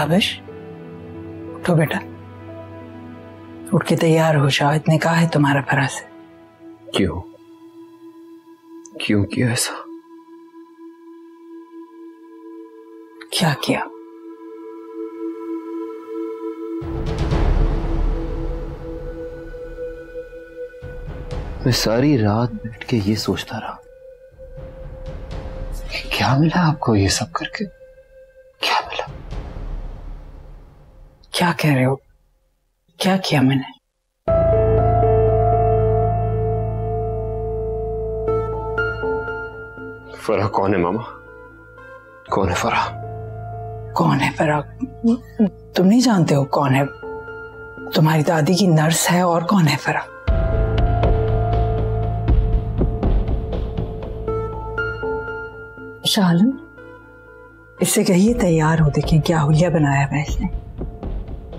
ताबिश उठो बेटा। उठ के तैयार हो जाओ। इतने कहा है तुम्हारा फरा से क्यों? क्यों किया ऐसा? क्या किया? मैं सारी रात बैठ के ये सोचता रहा। क्या मिला आपको ये सब करके? क्या कह रहे हो? क्या किया मैंने? फरा कौन है मामा? कौन है फरा कौन है फरा तुम नहीं जानते हो कौन है? तुम्हारी दादी की नर्स है और कौन है फरा शालम इससे कहिए तैयार हो देखें क्या हुलिया बनाया है इसने।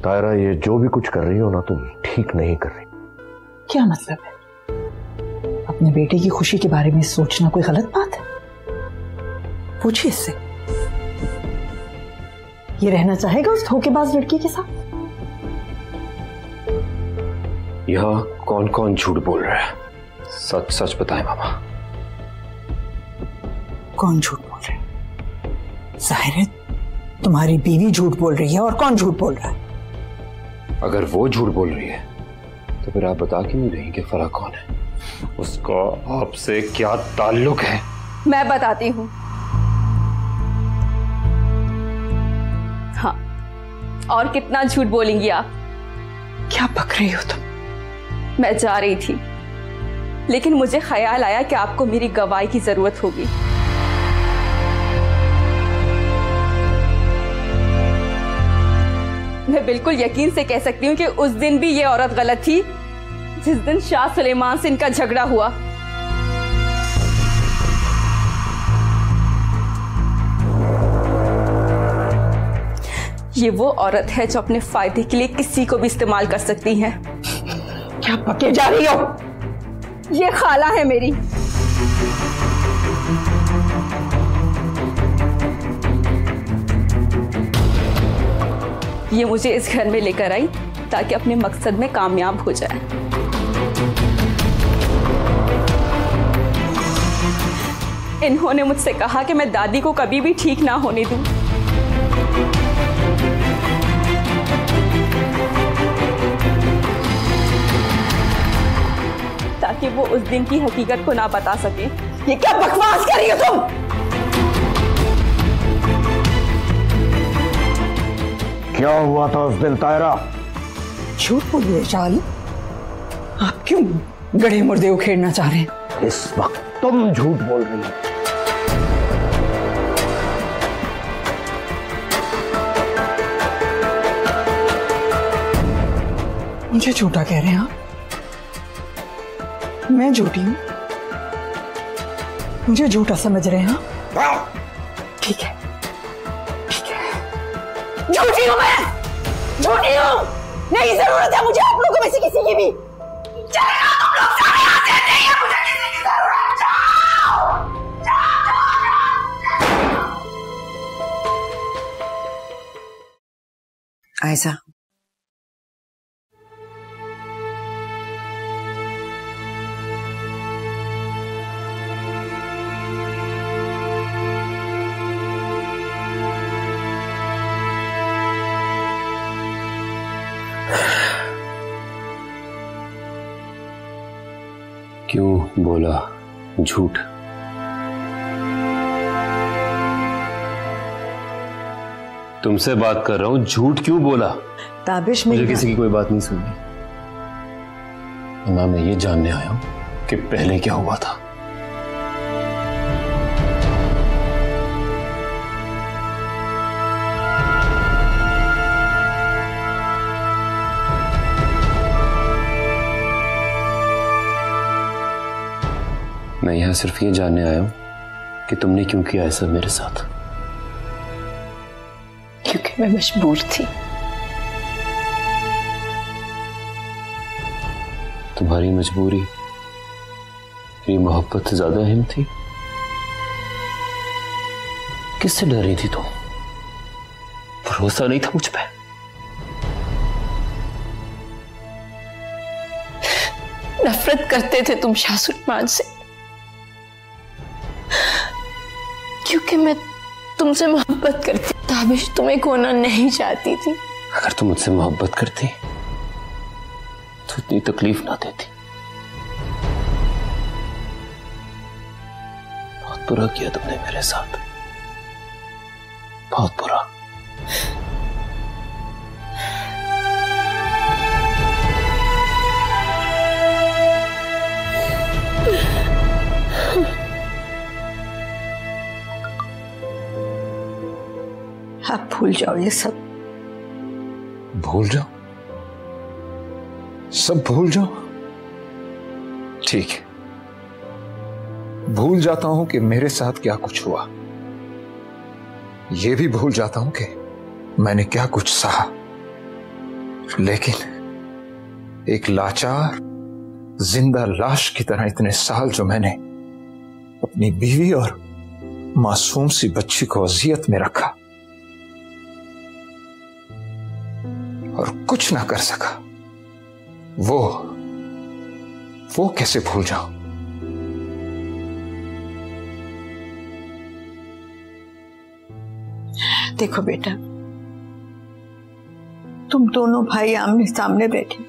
तायरा ये जो भी कुछ कर रही हो ना तुम ठीक नहीं कर रही। क्या मतलब है? अपने बेटे की खुशी के बारे में सोचना कोई गलत बात है? पूछिए इससे। ये रहना चाहेगा उस धोखेबाज लड़की के साथ? यहाँ कौन कौन झूठ बोल रहा है? सच सच बताएँ मामा। कौन झूठ बोल रहा है? ज़ाहिर है तुम्हारी बीवी झूठ बोल रही है और कौन झूठ बोल रहा है? अगर वो झूठ बोल रही है तो फिर आप बता क्यों नहीं रही कि फरा कौन है? उसका आपसे क्या ताल्लुक है? मैं बताती हूँ। हाँ और कितना झूठ बोलेंगी आप? क्या पक रही हो तुम? मैं जा रही थी, लेकिन मुझे ख्याल आया कि आपको मेरी गवाही की ज़रूरत होगी। मैं बिल्कुल यकीन से कह सकती हूँ कि उस दिन भी ये औरत गलत थी जिस दिन शाह सुलेमान से इनका झगड़ा हुआ। ये वो औरत है जो अपने फ़ायदे के लिए किसी को भी इस्तेमाल कर सकती है। क्या पके जा रही हो? ये खाला है मेरी। ये मुझे इस घर में लेकर आई ताकि अपने मकसद में कामयाब हो जाए। इन्होंने मुझसे कहा कि मैं दादी को कभी भी ठीक ना होने दूँ। ताकि वो उस दिन की हकीकत को ना बता सके। ये क्या बकवास कर रही हो तुम? क्या हुआ था उस दिन तायरा? झूठ बोल रहे चाल। आप क्यों गड़े मुर्दे उखेड़ना चाह रहे हैं? इस वक्त तुम झूठ बोल रही हो। मुझे झूठा कह रहे हैं आप। मैं झूठी हूँ। मुझे झूठा समझ रहे हैं है। ठीक है। झूठी हूँ मैं। झूठी हूँ। नहीं ज़रूरत है मुझे आप लोगों में से किसी की भी। चले जाओ तुम लोग सारे नहीं है मुझे किसी की ज़रूरत। जाओ ऐसा क्यों बोला झूठ? तुमसे बात कर रहा हूँ झूठ क्यों बोला? ताबिश मुझे किसी की कोई बात नहीं सुननी। ना मैं ये जानने आया हूँ कि पहले क्या हुआ था। यहाँ सिर्फ़ ये जानने आया हूँ कि तुमने क्यों किया ऐसा मेरे साथ। क्योंकि मैं मजबूर थी। तुम्हारी मजबूरी मेरी मोहब्बत से ज़्यादा अहम थी। किससे डर रही थी तुम? भरोसा नहीं था मुझ पर नफरत करते थे तुम शाह सुलेमान से। क्योंकि मैं तुमसे मोहब्बत करती, ताबिश तुम्हें खोना नहीं चाहती थी। अगर तुम मुझसे मोहब्बत करती तो इतनी तकलीफ़ ना देती। बहुत बुरा किया तुमने मेरे साथ। बहुत बुरा। आप भूल जाओ ये सब। भूल जाओ? सब भूल जाओ? ठीक है। भूल जाता हूँ कि मेरे साथ क्या कुछ हुआ। यह भी भूल जाता हूँ कि मैंने क्या कुछ सहा। लेकिन एक लाचार, ज़िंदा लाश की तरह इतने साल जो मैंने अपनी बीवी और मासूम सी बच्ची को अजियत में रखा और कुछ ना कर सका। वो वो कैसे भूल जाऊँ? देखो बेटा तुम दोनों भाई आमने सामने बैठे।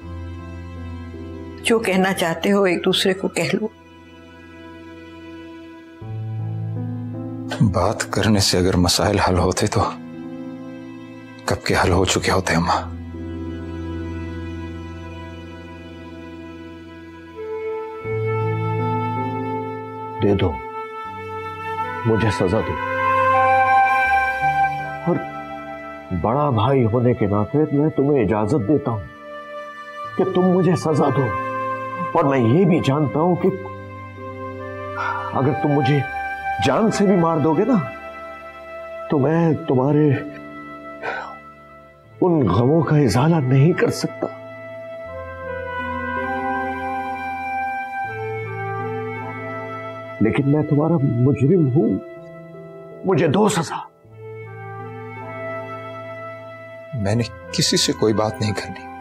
जो कहना चाहते हो एक दूसरे को कह लो। बात करने से अगर मसाइल हल होते तो कब के हल हो चुके होते अम्मा? दे दो। मुझे सजा दो। और बड़ा भाई होने के नाते मैं तुम्हें इजाज़त देता हूँ कि तुम मुझे सजा दो। और मैं ये भी जानता हूँ कि अगर तुम मुझे जान से भी मार दोगे ना तो मैं तुम्हारे उन गमों का इजाला नहीं कर सकता। लेकिन मैं तुम्हारा मुजरिम हूँ। मुझे दो सजा। मैंने किसी से कोई बात नहीं करनी।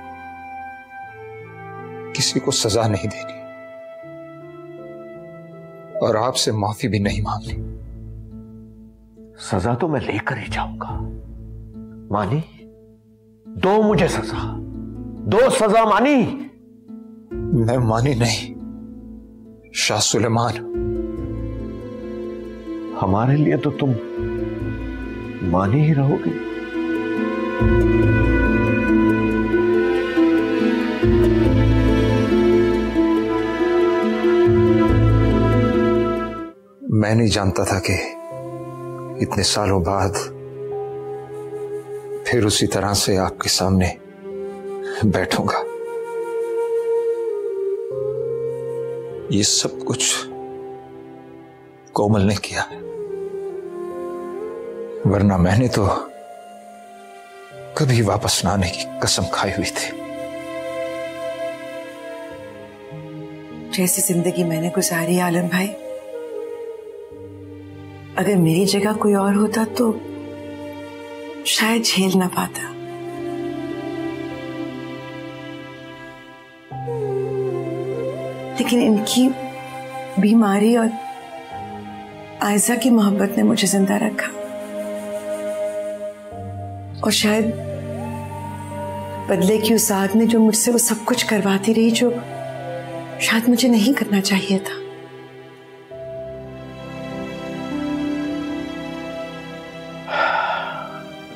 किसी को सजा नहीं देनी। और आपसे माफ़ी भी नहीं मांगनी। सजा तो मैं लेकर ही जाऊँगा। मानी दो मुझे सजा। दो सजा मानी। मैं मानी नहीं। शाह सुलेमान। हमारे लिए तो तुम मानी ही रहोगे। मैं नहीं जानता था कि इतने सालों बाद फिर उसी तरह से आपके सामने बैठूँगा। ये सब कुछ कोमल ने किया वरना मैंने तो कभी वापस ना आने की कसम खाई हुई थी। जैसी ज़िंदगी मैंने गुजारी आलम भाई, अगर मेरी जगह कोई और होता तो शायद झेल ना पाता। लेकिन इनकी बीमारी और आयजा की मोहब्बत ने मुझे ज़िंदा रखा। और शायद बदले की उस आग ने जो मुझसे वो सब कुछ करवाती रही जो शायद मुझे नहीं करना चाहिए था।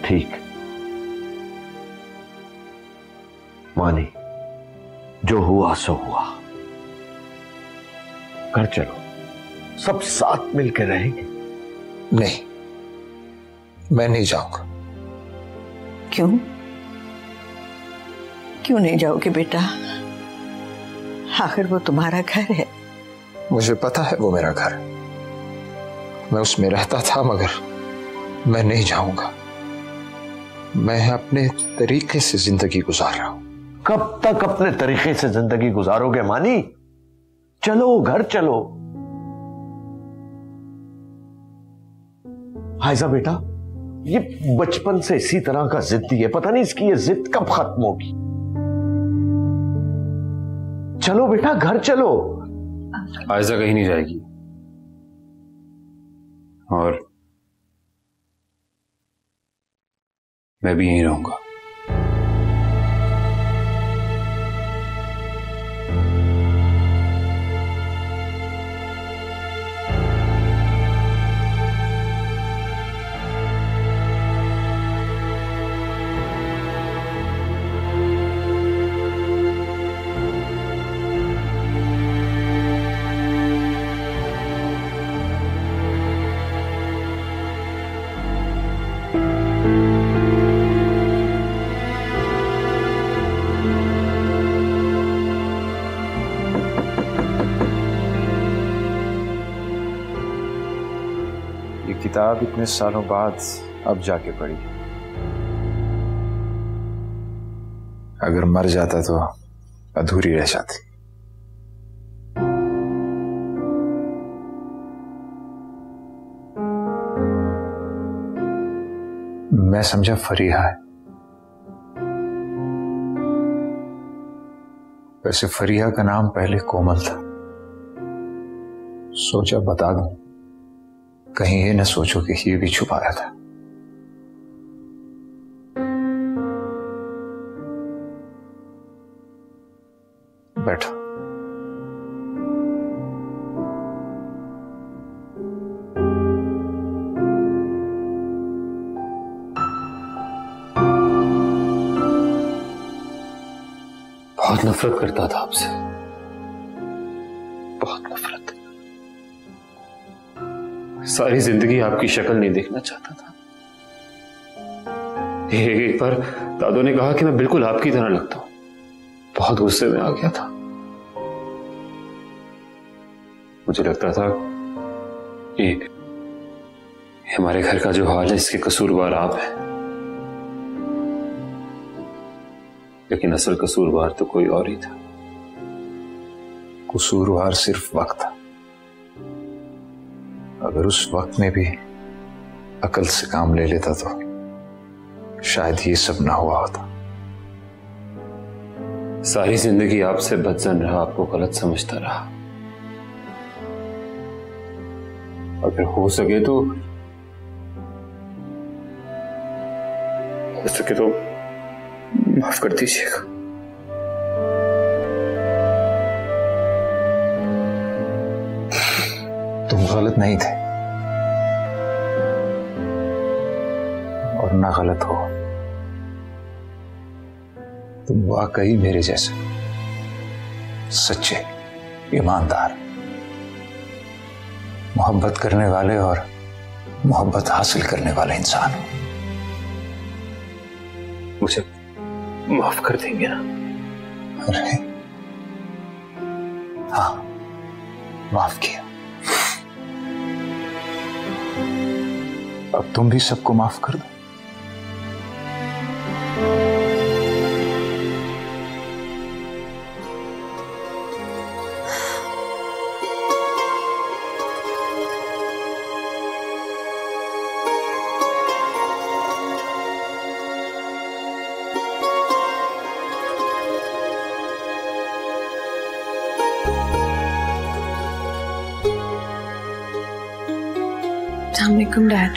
ठीक। मानी जो हुआ सो हुआ। घर चलो। सब साथ मिलकर रहेंगे। नहीं मैं नहीं जाऊँगा। क्यों? क्यों नहीं जाओगे बेटा? आखिर वो तुम्हारा घर है। मुझे पता है वो मेरा घर। मैं उसमें रहता था मगर मैं नहीं जाऊँगा। मैं अपने तरीके से ज़िंदगी गुजार रहा हूँ। कब तक अपने तरीके से ज़िंदगी गुजारोगे मानी? चलो घर चलो। आयजा बेटा। ये बचपन से इसी तरह का जिद्दी है पता नहीं इसकी ये जिद कब खत्म होगी। चलो बेटा, घर चलो। आयजा कहीं नहीं जाएगी। और मैं भी यहीं रहूँगा। किताब इतने सालों बाद अब जाके पढ़ी। अगर मर जाता तो अधूरी रह जाती। मैं समझा फरीहा है। वैसे फरीहा का नाम पहले कोमल था। सोचा बता दूँ। कहीं ये न सोचो कि ये भी छुपाया था। ज़िंदगी आपकी शक्ल नहीं देखना चाहता था। एक बार दादू ने कहा कि मैं बिल्कुल आपकी तरह लगता हूँ। बहुत गुस्से में आ गया था। मुझे लगता था कि हमारे घर का जो हाल है, इसके कसूरवार आप हैं। लेकिन असल कसूरवार तो कोई और ही था। कसूरवार सिर्फ़ वक्त था। अगर उस वक्त में भी अकल से काम ले लेता तो शायद ये सब ना हुआ होता। सारी ज़िंदगी आपसे बदजन रहा, आपको गलत समझता रहा। अगर हो सके तो हो सके तो माफ़ कर दीजिएगा। तुम गलत नहीं थे। और ना गलत हो। तुम वाकई मेरे जैसे। सच्चे, ईमानदार। मोहब्बत करने वाले और मोहब्बत हासिल करने वाले इंसान हो। मुझे माफ़ कर देंगे ना? अरे हाँ माफ़ किया। अब तुम भी सबको माफ़ कर दो। Assalamualaikum, Dad.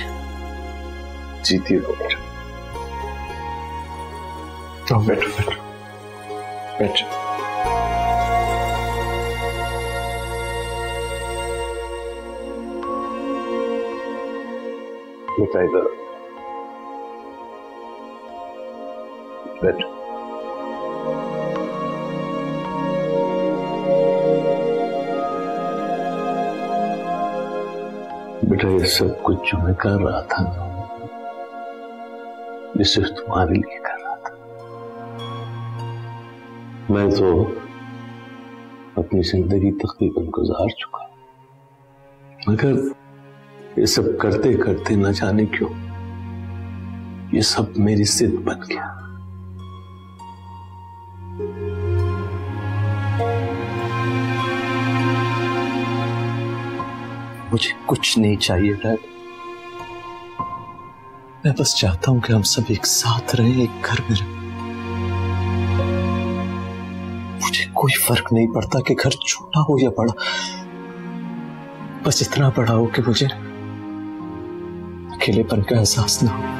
जीती हो बेटा तो बैठो बैठो बैठो बेटा इधर बैठो बेटा, ये सब कुछ जो मैं कर रहा था ना, ये सिर्फ़ तुम्हारे लिए कर रहा था। मैं तो अपनी ज़िंदगी तकरीबन गुजार चुका मगर ये सब करते करते न जाने क्यों, ये सब मेरी सिद्ध बन गया। मुझे कुछ नहीं चाहिए, डैड। मैं बस चाहता हूँ कि हम सब एक साथ रहें, एक घर में रहें। मुझे कोई फ़र्क नहीं पड़ता कि घर छोटा हो या बड़ा। बस इतना बड़ा हो कि मुझे अकेलेपन का एहसास ना हो।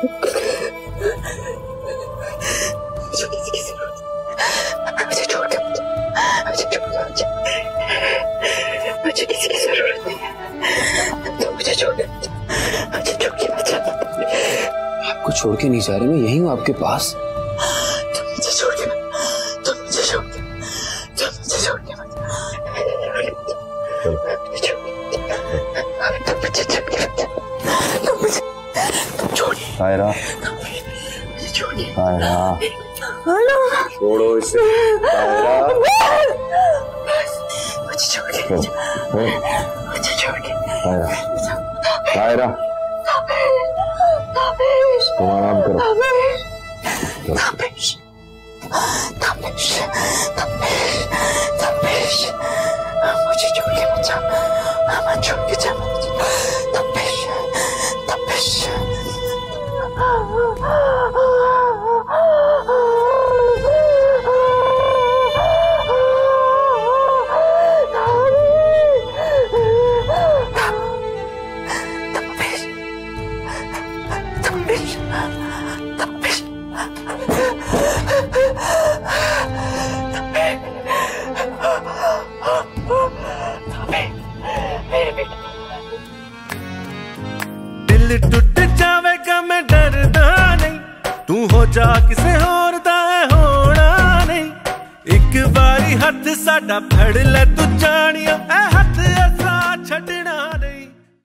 मुझे छोड़ के मुझे किसी की ज़रूरत नहीं है मुझे आपको छोड़ के नहीं जा रहे, मैं यही हूँ आपके पास। छोड़ो इसे मुझे छोड़ के मुझे छोड़ के ताबिश तुम आराम करो। ताबिश ताबिश ताबिश ताबिश मुझे छोड़ के मत जाओ मत छोड़ के जा। मत ताबिश ताबिश ताबिश